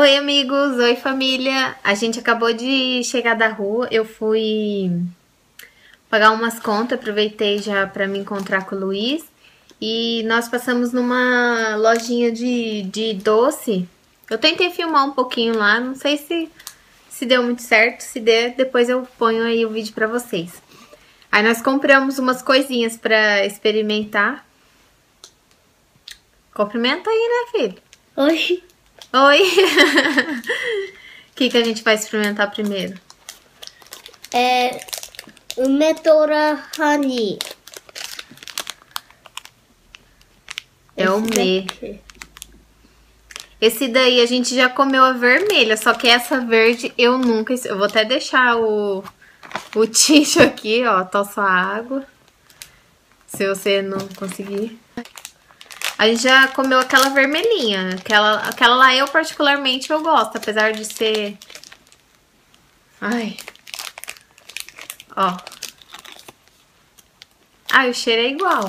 Oi, amigos! Oi, família! A gente acabou de chegar da rua. Eu fui pagar umas contas, aproveitei já para me encontrar com o Luiz. E nós passamos numa lojinha de, de doce. Eu tentei filmar um pouquinho lá, não sei se, se deu muito certo. Se der, depois eu ponho aí o vídeo para vocês. Aí nós compramos umas coisinhas para experimentar. Cumprimenta aí, né, filho? Oi. Oi! O que, que a gente vai experimentar primeiro? É. Metora Honey. É o me. daqui. Esse daí a gente já comeu a vermelha, só que essa verde eu nunca. Eu vou até deixar o, o ticho aqui, ó. Só água. Se você não conseguir. A gente já comeu aquela vermelhinha. Aquela, aquela lá eu particularmente eu gosto, apesar de ser. Ai. Ó. Ai, o cheiro é igual.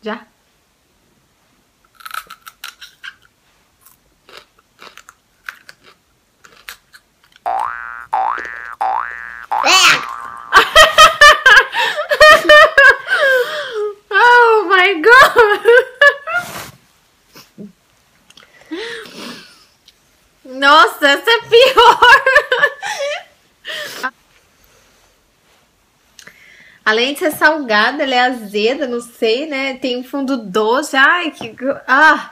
Já? Oh my god! Nossa, essa é pior! Além de ser salgada, ela é azeda, não sei, né? Tem um fundo doce. Ai, que. Ah!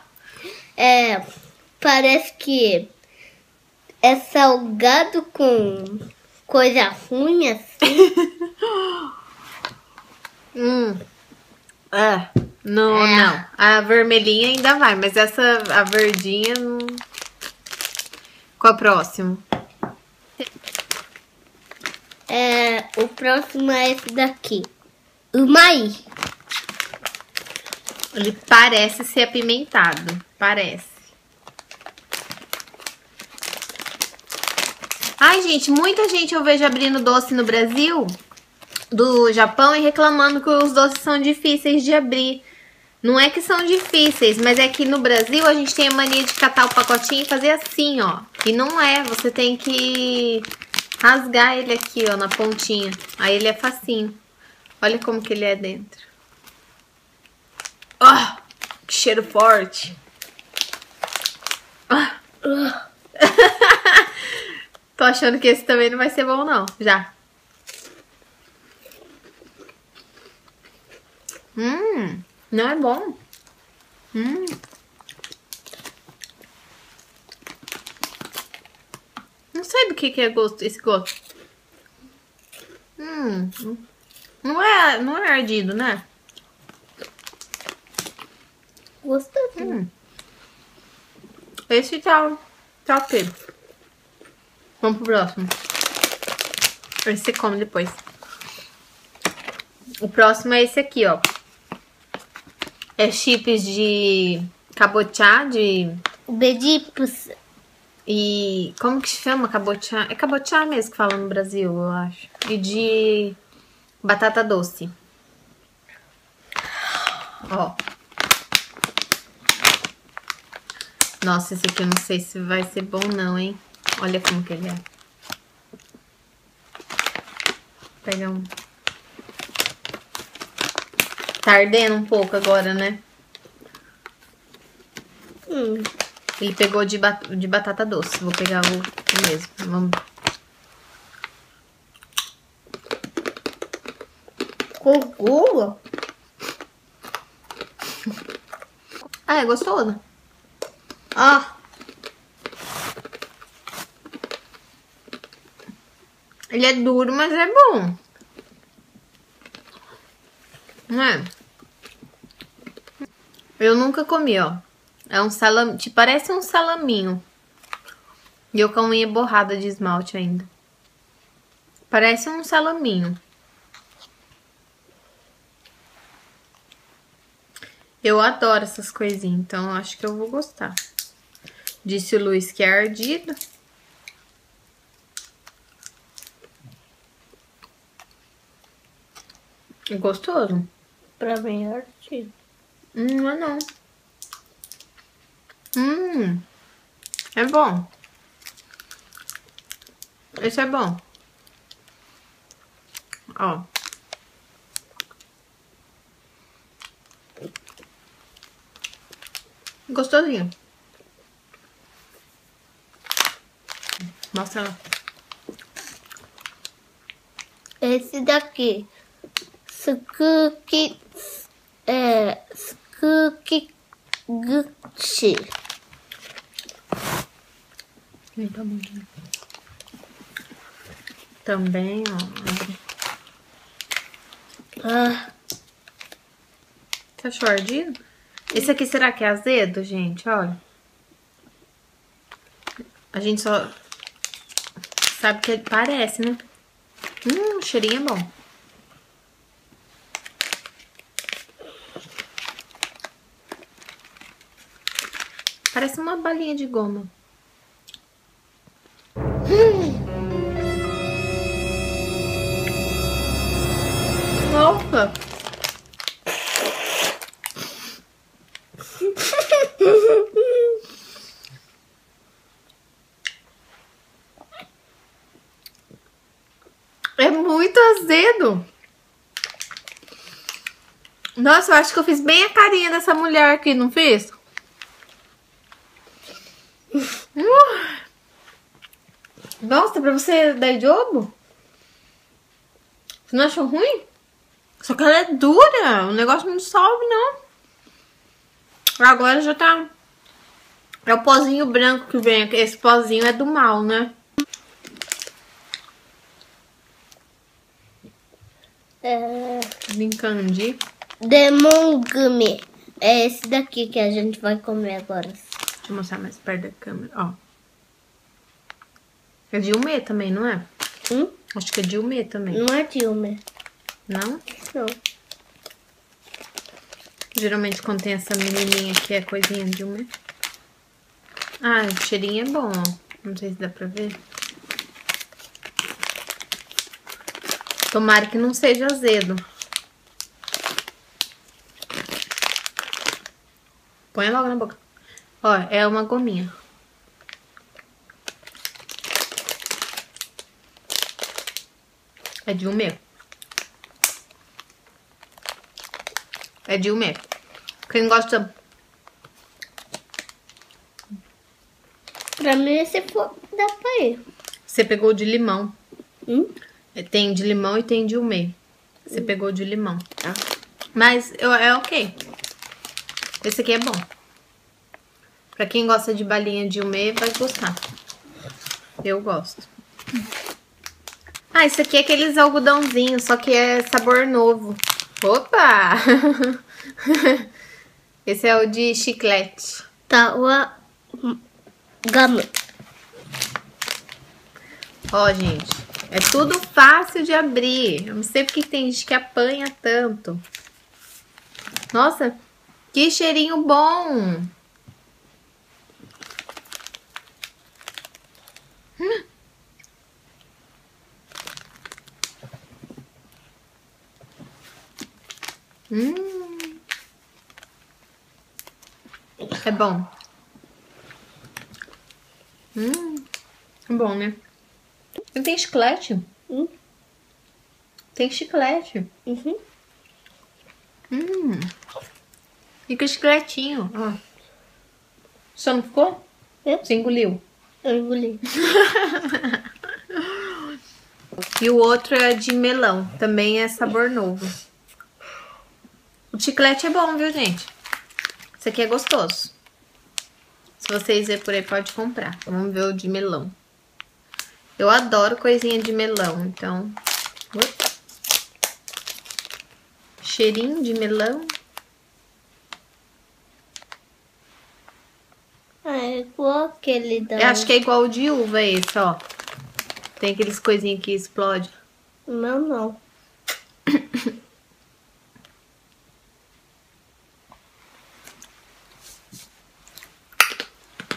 É. Parece que é salgado com coisa ruim assim. Hum. É. Não, É. não. A vermelhinha ainda vai, mas essa, a verdinha não. Qual o próximo? É. O próximo é esse daqui. O Mai. Ele parece ser apimentado. Parece. Ai, gente, muita gente eu vejo abrindo doce no Brasil, do Japão, e reclamando que os doces são difíceis de abrir. Não é que são difíceis, mas é que no Brasil a gente tem a mania de catar o pacotinho e fazer assim, ó. E não é, você tem que rasgar ele aqui, ó, na pontinha. Aí ele é facinho. Olha como que ele é dentro. Ah, que cheiro forte. Ah. Tô achando que esse também não vai ser bom, não. Já. Hum, não é bom. Hum. Não sei do que, que é gosto, esse gosto. Hum, não é, não é ardido, né? Gostosinho. Hum. Esse tá, tá ok. Vamos pro próximo. Esse você come depois. O próximo é esse aqui, ó. É chips de cabochá, de... Bedipos. E... Como que chama cabochá? É cabochá mesmo que fala no Brasil, eu acho. E de batata doce. Ó. Nossa, esse aqui eu não sei se vai ser bom não, hein? Olha como que ele é. Pega um. Tá ardendo um pouco agora, né? Hum. Ele pegou de, bat de batata doce. Vou pegar o, o mesmo. Vamos. Com gula. Ah, é gostoso. Ó. Ele é duro, mas é bom. Não é? Eu nunca comi, ó. É um salame, te parece um salaminho. E eu com a unha borrada de esmalte ainda. Parece um salaminho. Eu adoro essas coisinhas, então acho que eu vou gostar. Disse o Luiz que é ardido. Gostoso. Pra mim é artigo. Hum, não é não. Hum, é bom. Esse é bom. Ó. Gostosinho. Mostra lá. Esse daqui. Skuki. É. Skuki. Gucci. Vem, tá bom. Também, ó. Ah, Tá achou ardido? Esse aqui será que é azedo, gente? Olha. A gente só sabe que parece, né? Hum, o cheirinho é bom. Parece uma balinha de goma. Nossa! É muito azedo. Nossa, eu acho que eu fiz bem a carinha dessa mulher aqui, não fiz? Uh. Nossa, pra você dar jogo? Você não achou ruim? Só que ela é dura, o negócio não sobe, não. Agora já tá... É o pozinho branco que vem, esse pozinho é do mal, né? é. Brincandi. Demon Gummy. É esse daqui que a gente vai comer agora. Deixa eu mostrar mais perto da câmera, ó. É de umê também, não é? Hum? Acho que é de umê também. Não é Dilma. Não? Não. Geralmente quando tem essa menininha aqui é coisinha de umê. Ah, o cheirinho é bom, ó. Não sei se dá pra ver. Tomara que não seja azedo. Põe logo na boca. Ó, é uma gominha. É de umê. É de umê. Quem gosta... Pra mim, se for, dá pra ir. Você pegou de limão. Hum? É, Tem de limão e tem de umê. Você pegou de limão. Tá. Mas eu, é ok. Esse aqui é bom. Pra quem gosta de balinha de umê, vai gostar. Eu gosto. Ah, esse aqui é aqueles algodãozinhos, só que é sabor novo. Opa! Esse é o de chiclete. Tá, o Gama. Ó, gente, é tudo fácil de abrir. Eu não sei porque tem gente que apanha tanto. Nossa, que cheirinho bom! Hum. Hum. É bom. Hum. É bom, né? E tem chiclete. Hum? Tem chiclete. Uhum. Hum. Fica chicletinho, ó. Só não ficou? É. Você engoliu. Eu engoli. E o outro é de melão. Também é sabor novo. O chiclete é bom, viu, gente? Esse aqui é gostoso. Se vocês verem por aí, pode comprar. Vamos ver o de melão. Eu adoro coisinha de melão, então... Ui. Cheirinho de melão. Ah, é igual aquele da... Eu acho que é igual o de uva esse, ó. Tem aqueles coisinhas que explode. O meu não.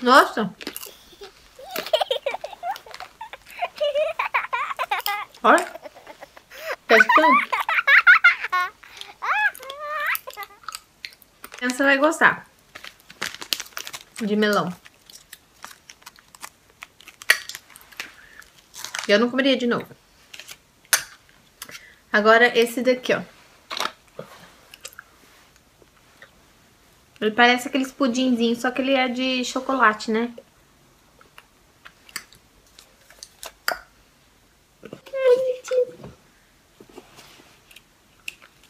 Nossa! Olha! Tá escutando? Você vai gostar de melão. Eu não comeria de novo. Agora esse daqui, ó. Ele parece aqueles pudinzinhos, só que ele é de chocolate, né?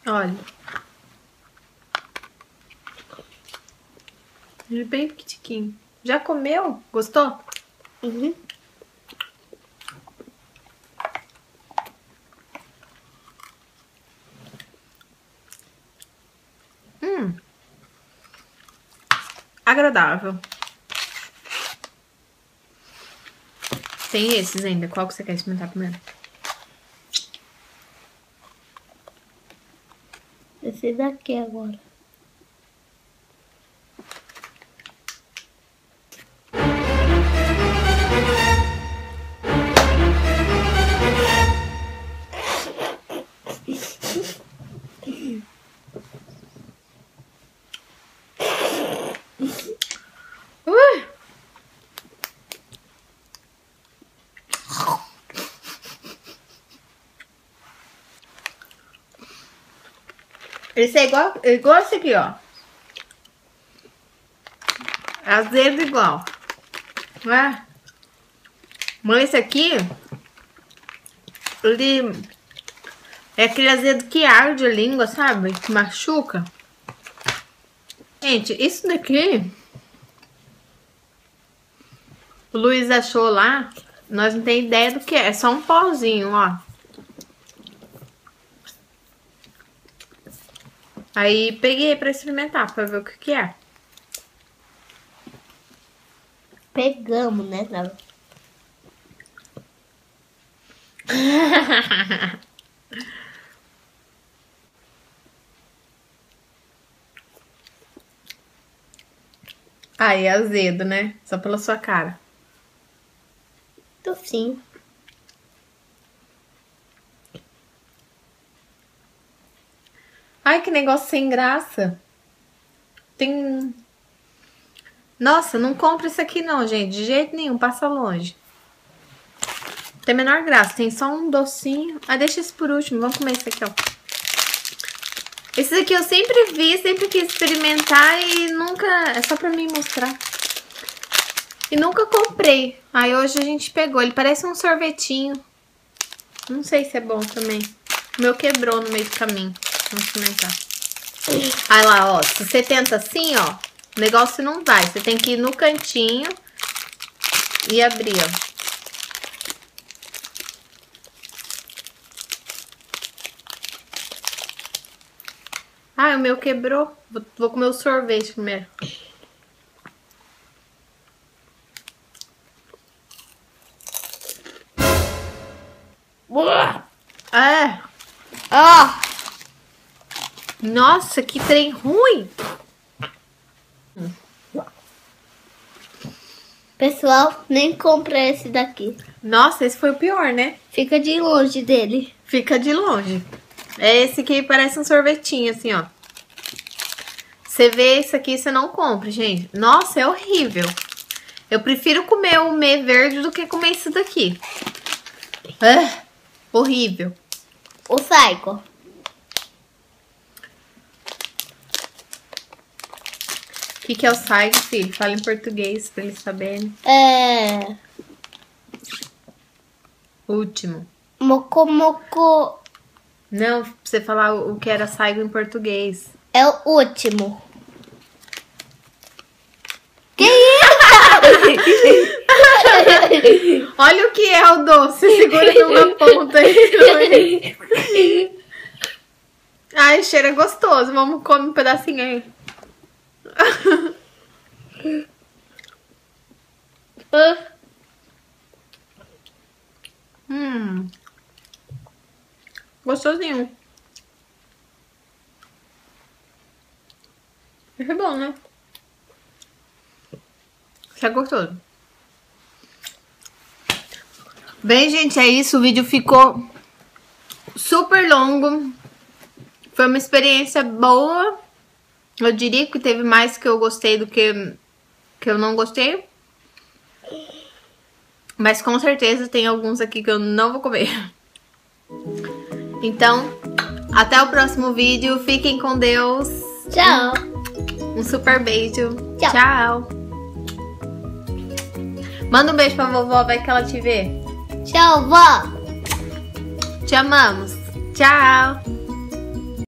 Olha. Ele é bem pequitiquinho. Já comeu? Gostou? Uhum. Agradável. Tem esses ainda. Qual que você quer experimentar primeiro? Esse daqui agora. Esse é igual, é igual esse aqui, ó. Azedo igual. É. Mas esse aqui, ele é aquele azedo que arde a língua, sabe? Que machuca. Gente, isso daqui o Luiz achou lá, nós não tem ideia do que é. É só um pauzinho, ó. Aí peguei pra experimentar, pra ver o que que é. Pegamos, né? Nala? Aí azedo, né? Só pela sua cara. Tô sim. Ai, que negócio sem graça. Tem. Nossa, não compra isso aqui não, gente. De jeito nenhum, passa longe. Tem menor graça, tem só um docinho. Ah, deixa esse por último, vamos comer esse aqui, ó. Esse aqui eu sempre vi, sempre quis experimentar e nunca... É só pra mim mostrar. E nunca comprei. Aí hoje a gente pegou. Ele parece um sorvetinho. Não sei se é bom também. O meu quebrou no meio do caminho. Vamos experimentar. Aí lá, ó. Se você tenta assim, ó. O negócio não vai. Você tem que ir no cantinho e abrir, ó. Ah, o meu quebrou. Vou, vou comer o sorvete primeiro. Nossa, que trem ruim. pessoal, nem compra esse daqui. Nossa, esse foi o pior, né? Fica de longe dele. Fica de longe. É esse que parece um sorvetinho, assim, ó. Você vê esse aqui, você não compra, gente. Nossa, é horrível. Eu prefiro comer o me verde do que comer esse daqui. É, horrível. O Psycho. Que, que é o saigo, filho? Fala em português pra eles saberem. É. Último. Mocomoco Não, pra você falar o que era saigo em português. é o último. Olha o que é o doce. Segura numa ponta aí. Ai, cheira gostoso. Vamos comer um pedacinho aí. Hum. Gostosinho. Isso é bom, né? Isso é gostoso. Bem, gente, é isso. O vídeo ficou super longo. Foi uma experiência boa. Eu diria que teve mais que eu gostei do que que eu não gostei. Mas com certeza tem alguns aqui que eu não vou comer. Então, até o próximo vídeo. Fiquem com Deus. Tchau. Um super beijo. Tchau. Tchau. Manda um beijo pra vovó, vai que ela te vê. Tchau, vó. Te amamos. Tchau.